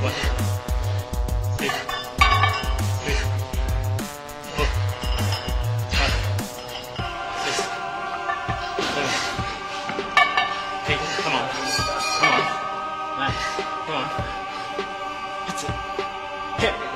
我，对，对，我，他，对，对，嘿，come on，come on，来，come on，走，嘿。